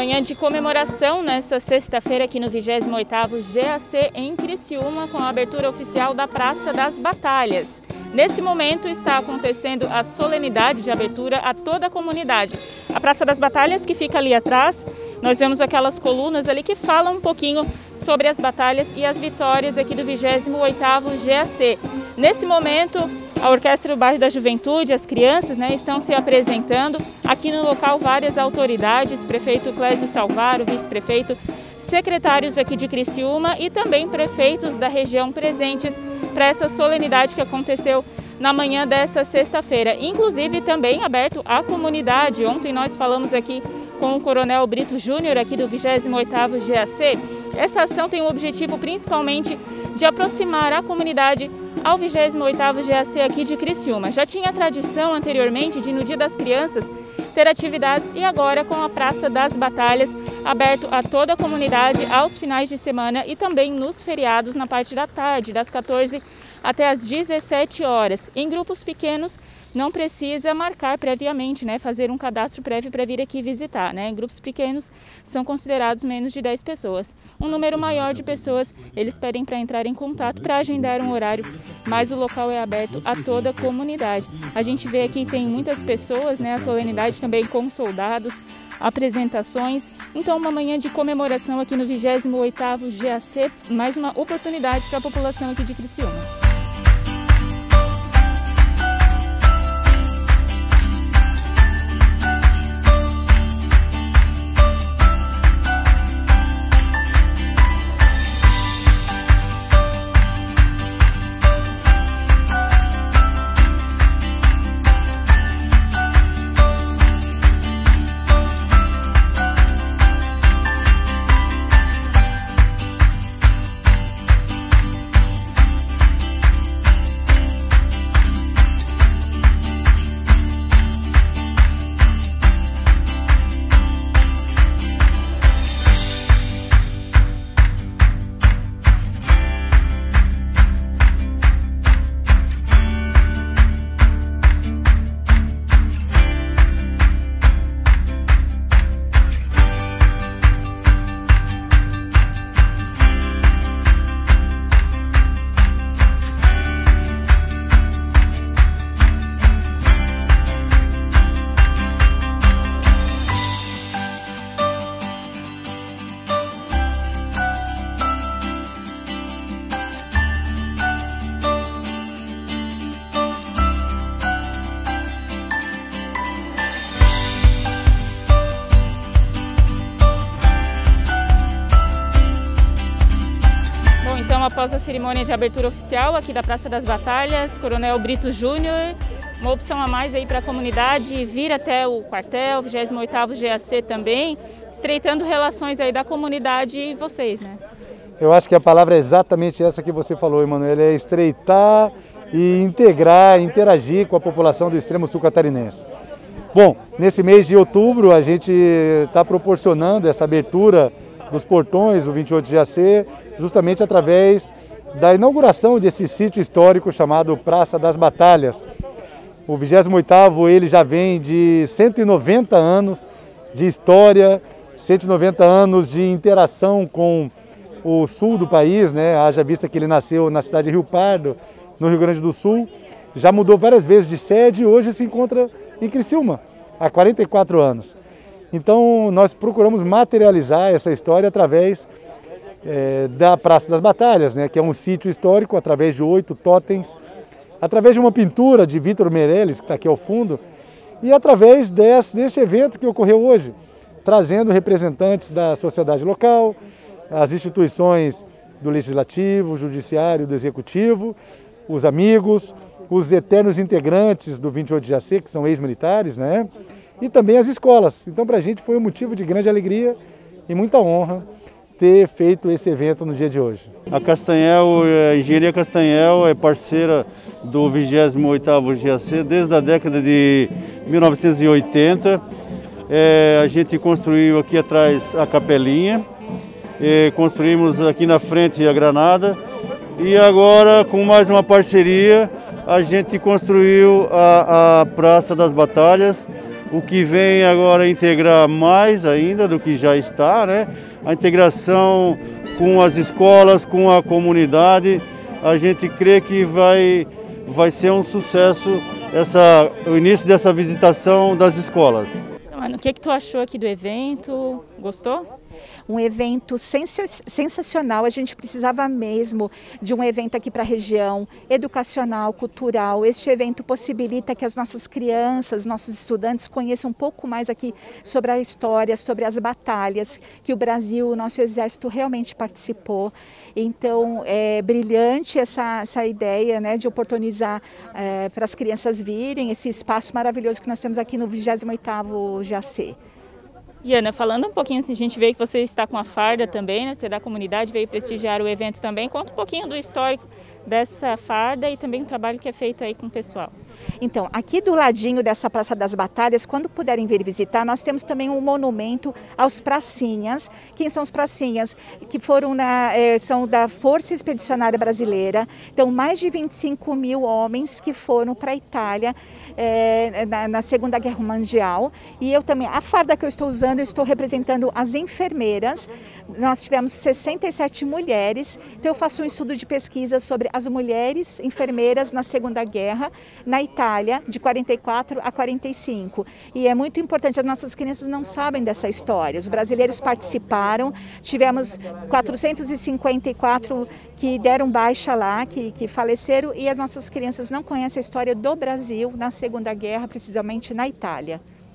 Manhã de comemoração nesta sexta-feira aqui no 28º GAC em Criciúma com a abertura oficial da Praça das Batalhas. Nesse momento está acontecendo a solenidade de abertura a toda a comunidade. A Praça das Batalhas que fica ali atrás, nós vemos aquelas colunas ali que falam um pouquinho sobre as batalhas e as vitórias aqui do 28º GAC. Nesse momento, a Orquestra do Bairro da Juventude, as crianças, né, estão se apresentando. Aqui no local, várias autoridades, prefeito Clésio Salvaro, vice-prefeito, secretários aqui de Criciúma e também prefeitos da região presentes para essa solenidade que aconteceu na manhã dessa sexta-feira. Inclusive também aberto à comunidade. Ontem nós falamos aqui com o Coronel Brito Júnior, aqui do 28º GAC. Essa ação tem o objetivo principalmente de aproximar a comunidade ao 28º GAC aqui de Criciúma. Já tinha tradição anteriormente de no Dia das Crianças ter atividades e agora com a Praça das Batalhas aberto a toda a comunidade aos finais de semana e também nos feriados na parte da tarde, das 14 até as 17 horas. Em grupos pequenos não precisa marcar previamente, né, fazer um cadastro prévio para vir aqui visitar. Né? Em grupos pequenos são considerados menos de 10 pessoas. Um número maior de pessoas eles pedem para entrar em contato para agendar um horário, mas o local é aberto a toda a comunidade. A gente vê aqui tem muitas pessoas, né, a solenidade também com soldados, apresentações. Então, uma manhã de comemoração aqui no 28º GAC, mais uma oportunidade para a população aqui de Criciúma. Após a cerimônia de abertura oficial aqui da Praça das Batalhas, Coronel Brito Júnior, uma opção a mais aí para a comunidade vir até o quartel, 28º GAC também, estreitando relações aí da comunidade e vocês, né? Eu acho que a palavra é exatamente essa que você falou, Emanuel, é estreitar e integrar, interagir com a população do extremo sul catarinense. Bom, nesse mês de outubro a gente está proporcionando essa abertura dos portões do 28 GAC, justamente através da inauguração desse sítio histórico chamado Praça das Batalhas. O 28º ele já vem de 190 anos de história, 190 anos de interação com o sul do país, né? haja vista que ele nasceu na cidade de Rio Pardo, no Rio Grande do Sul, já mudou várias vezes de sede e hoje se encontra em Criciúma, há 44 anos. Então nós procuramos materializar essa história através é, da Praça das Batalhas, né, que é um sítio histórico através de oito totens, através de uma pintura de Vitor Meirelles, que está aqui ao fundo, e através desse, desse evento que ocorreu hoje, trazendo representantes da sociedade local, as instituições do Legislativo, Judiciário, do Executivo, os amigos, os eternos integrantes do 28 de Jacê, que são ex-militares, né? e também as escolas. Então, para a gente foi um motivo de grande alegria e muita honra ter feito esse evento no dia de hoje. A Castanhel, a Engenharia Castanhel é parceira do 28º GAC desde a década de 1980. É, a gente construiu aqui atrás a capelinha, construímos aqui na frente a granada e agora com mais uma parceria a gente construiu a, a Praça das Batalhas O que vem agora é integrar mais ainda do que já está, né? A integração com as escolas, com a comunidade, a gente crê que vai, vai ser um sucesso essa, o início dessa visitação das escolas. Mano, o que, que tu achou aqui do evento? Gostou? Um evento sensacional. A gente precisava mesmo de um evento aqui para a região, educacional, cultural. Este evento possibilita que as nossas crianças, nossos estudantes conheçam um pouco mais aqui sobre a história, sobre as batalhas que o Brasil, o nosso exército realmente participou. Então, é brilhante essa, essa ideia né, de oportunizar é, para as crianças virem esse espaço maravilhoso que nós temos aqui no 28º GAC. E Ana, falando um pouquinho, assim, a gente vê que você está com a farda também, né? Você é da comunidade, veio prestigiar o evento também. Conta um pouquinho do histórico dessa farda e também o trabalho que é feito aí com o pessoal. Então, aqui do ladinho dessa Praça das Batalhas, quando puderem vir visitar, nós temos também um monumento aos pracinhas. Quem são os pracinhas? Que foram na, eh, são da Força Expedicionária Brasileira. Então, mais de 25 mil homens que foram para a Itália é, na, na, Segunda Guerra Mundial. E eu também, a farda que eu estou usando, eu estou representando as enfermeiras. Nós tivemos 67 mulheres, então eu faço um estudo de pesquisa sobre as mulheres enfermeiras na Segunda Guerra, na Itália, de 44 a 45. E é muito importante, as nossas crianças não sabem dessa história. Os brasileiros participaram, tivemos 454 que deram baixa lá, que, que faleceram, e as nossas crianças não conhecem a história do Brasil na Segunda Guerra, precisamente na Itália.